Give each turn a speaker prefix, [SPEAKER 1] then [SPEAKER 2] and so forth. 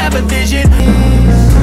[SPEAKER 1] have a vision mm.